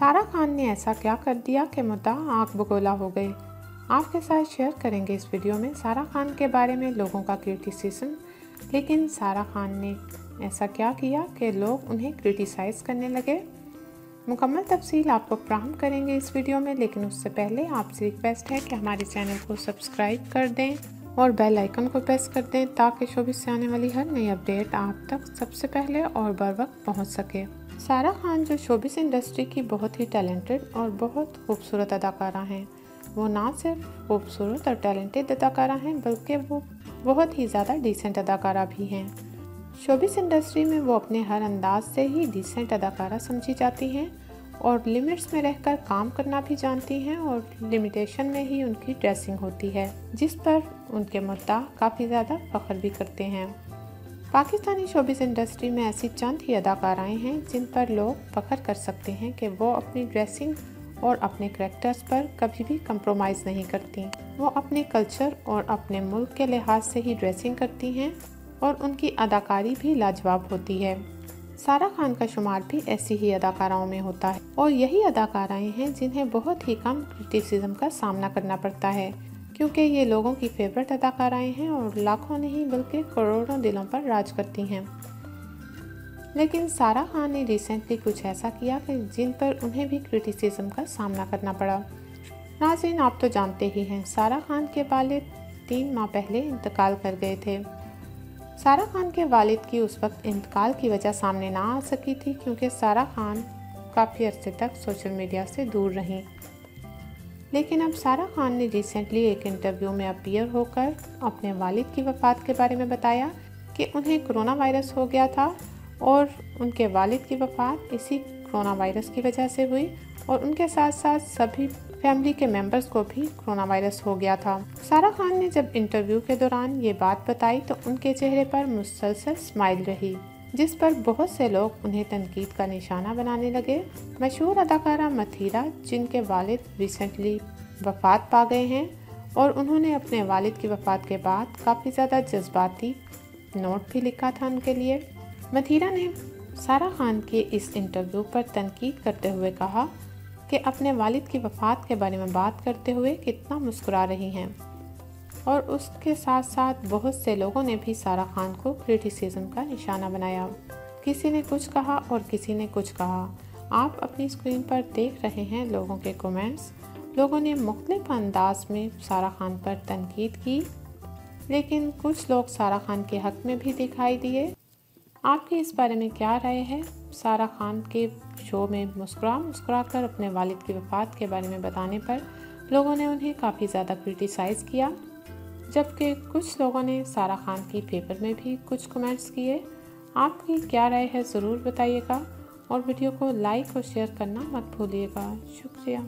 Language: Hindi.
सारा खान ने ऐसा क्या कर दिया कि मुद्दा आग बगोला हो गई आपके साथ शेयर करेंगे इस वीडियो में सारा खान के बारे में, लोगों का क्रिटिसिज्म। लेकिन सारा खान ने ऐसा क्या किया कि लोग उन्हें क्रिटिसाइज़ करने लगे? मुकम्मल तफसील आपको फ्राहम करेंगे इस वीडियो में, लेकिन उससे पहले आपसे रिक्वेस्ट है कि हमारे चैनल को सब्सक्राइब कर दें और बेल आइकन को प्रेस कर दें ताकि शोबिस से आने वाली हर नई अपडेट आप तक सबसे पहले और बर वक्त पहुँच सके। सारा खान जो शोबिस इंडस्ट्री की बहुत ही टैलेंटेड और बहुत खूबसूरत अदाकारा हैं। वो ना सिर्फ़ खूबसूरत और टैलेंटेड अदाकारा हैं, बल्कि वो बहुत ही ज़्यादा डिसेंट अदाकारा भी हैं। शोबिस इंडस्ट्री में वो अपने हर अंदाज से ही डिसेंट अदाकारा समझी जाती हैं और लिमिट्स में रहकर काम करना भी जानती हैं और लिमिटेशन में ही उनकी ड्रेसिंग होती है, जिस पर उनके मुद्दा काफ़ी ज़्यादा फ़ख्र भी करते हैं। पाकिस्तानी शोबिस इंडस्ट्री में ऐसी चंद ही अदाकाराएँ हैं जिन पर लोग फ़ख्र कर सकते हैं कि वो अपनी ड्रेसिंग और अपने करेक्टर्स पर कभी भी कंप्रोमाइज़ नहीं करती। वो अपने कल्चर और अपने मुल्क के लिहाज से ही ड्रेसिंग करती हैं और उनकी अदाकारी भी लाजवाब होती है। सारा खान का शुमार भी ऐसी ही अदाकाराओं में होता है और यही अदाकाराएँ हैं जिन्हें बहुत ही कम क्रिटिसिज्म का सामना करना पड़ता है। क्योंकि ये लोगों की फेवरेट अदाकाराएँ हैं और लाखों नहीं बल्कि करोड़ों दिलों पर राज करती हैं। लेकिन सारा खान ने रिसेंटली कुछ ऐसा किया कि जिन पर उन्हें भी क्रिटिसिज्म का सामना करना पड़ा। नाजिन आप तो जानते ही हैं, सारा खान के वालिद तीन माह पहले इंतकाल कर गए थे। सारा खान के वालिद की उस वक्त इंतकाल की वजह सामने ना आ सकी थी क्योंकि सारा खान काफ़ी अर्से तक सोशल मीडिया से दूर रहीं। लेकिन अब सारा खान ने रिसेंटली एक इंटरव्यू में अपीयर होकर अपने वालिद की वफ़ात के बारे में बताया कि उन्हें कोरोना वायरस हो गया था और उनके वालिद की वफ़ात इसी कोरोना वायरस की वजह से हुई और उनके साथ साथ सभी फैमिली के मेंबर्स को भी कोरोना वायरस हो गया था। सारा खान ने जब इंटरव्यू के दौरान ये बात बताई तो उनके चेहरे पर मुसलसल स्माइल रही। जिस पर बहुत से लोग उन्हें तनकीद का निशाना बनाने लगे। मशहूर अदाकारा मथीरा, जिनके वालिद रिसेंटली वफात पा गए हैं और उन्होंने अपने वालिद की वफ़ात के बाद काफ़ी ज़्यादा जज्बाती नोट भी लिखा था उनके लिए। मथीरा ने सारा खान के इस इंटरव्यू पर तनकीद करते हुए कहा कि अपने वालिद की वफ़ात के बारे में बात करते हुए कितना मुस्कुरा रही हैं। और उसके साथ साथ बहुत से लोगों ने भी सारा खान को क्रिटिसिज्म का निशाना बनाया। किसी ने कुछ कहा और किसी ने कुछ कहा। आप अपनी स्क्रीन पर देख रहे हैं लोगों के कमेंट्स लोगों ने मुख्तफ अंदाज में सारा खान पर तनकीद की, लेकिन कुछ लोग सारा खान के हक में भी दिखाई दिए। आपकी इस बारे में क्या राय है? सारा खान के शो में मुस्कुरा मुस्कुरा कर अपने वालिद की वफ़ात के बारे में बताने पर लोगों ने उन्हें काफ़ी ज़्यादा क्रिटिसाइज़ किया। जबकि कुछ लोगों ने सारा खान की पेपर में भी कुछ कमेंट्स किए। आपकी क्या राय है ज़रूर बताइएगा और वीडियो को लाइक और शेयर करना मत भूलिएगा। शुक्रिया।